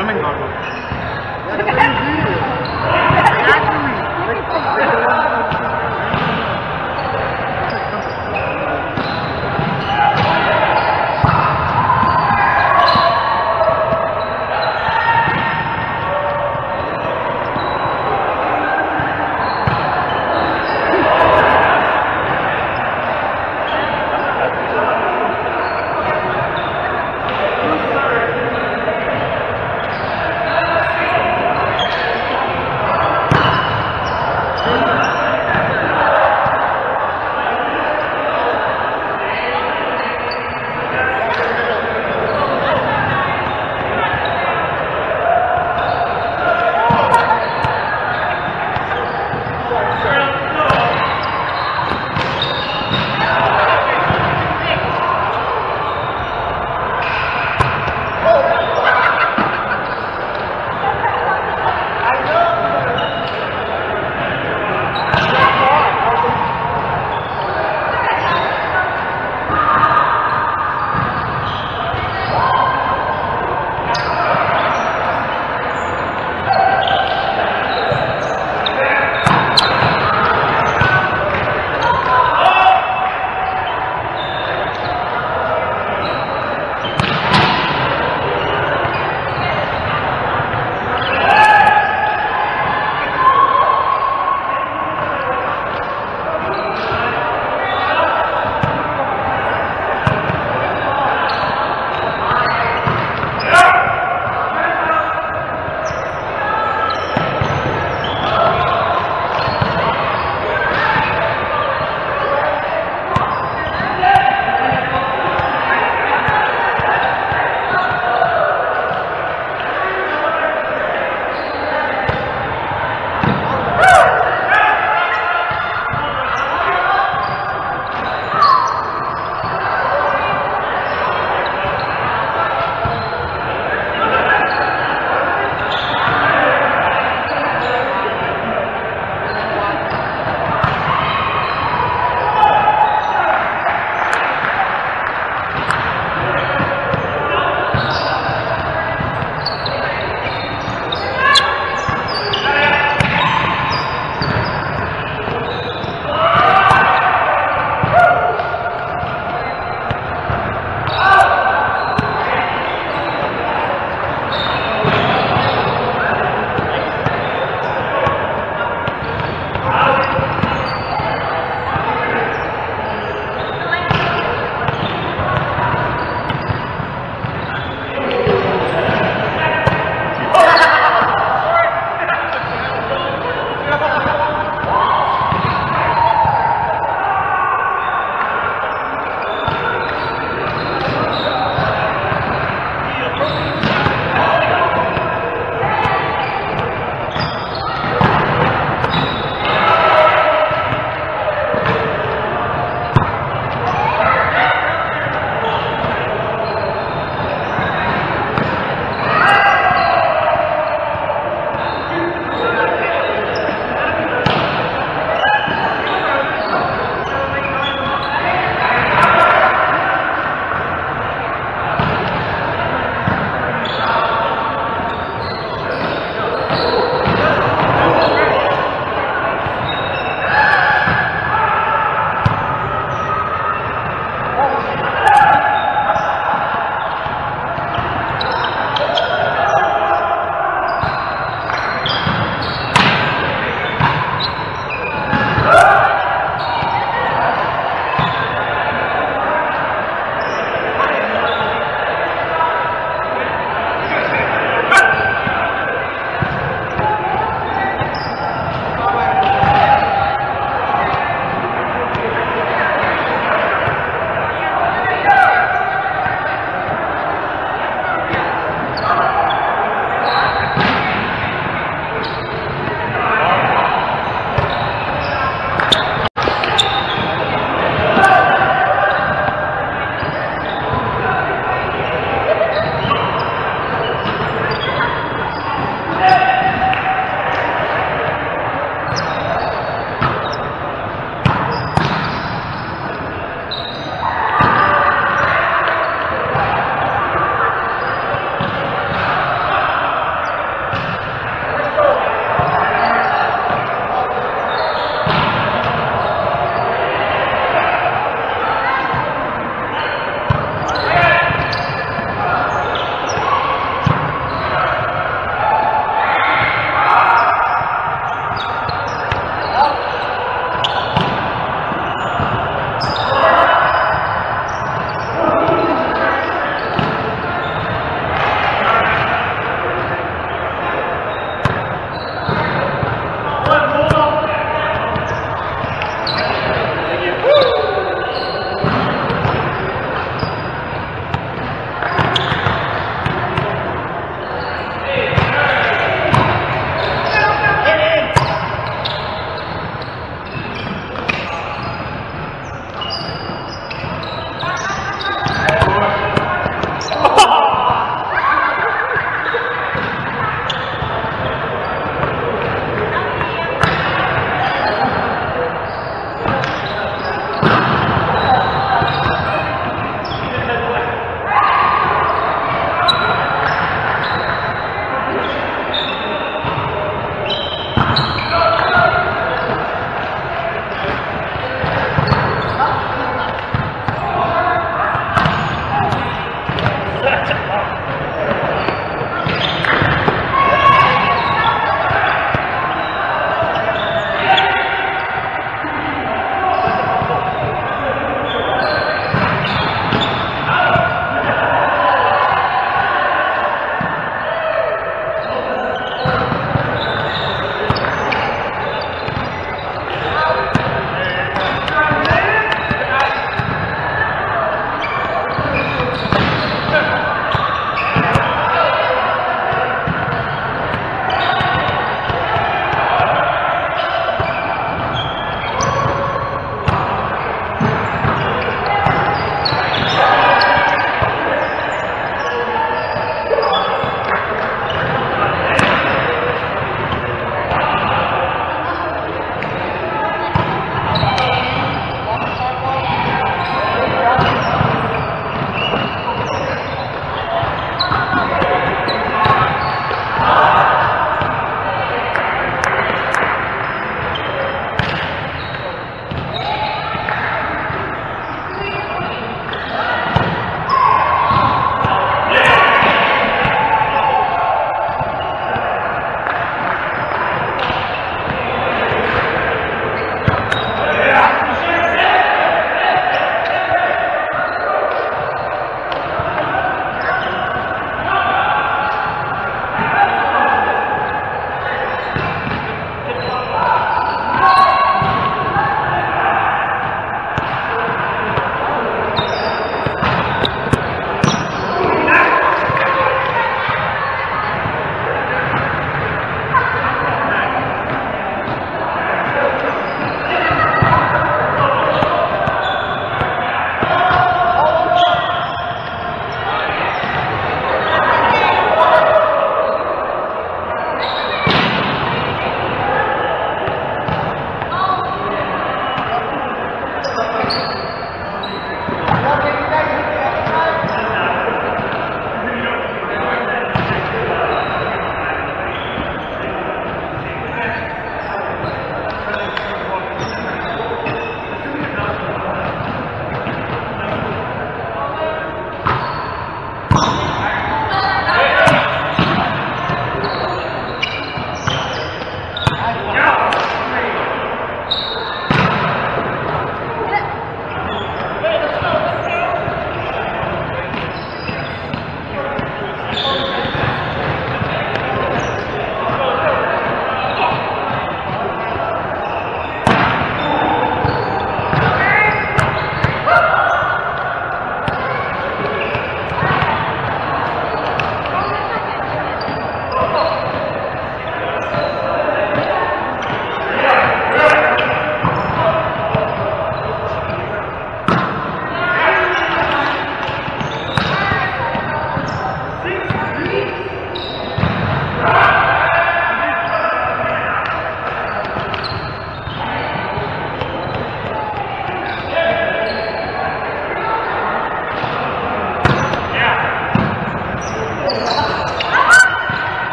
Swimming goggles.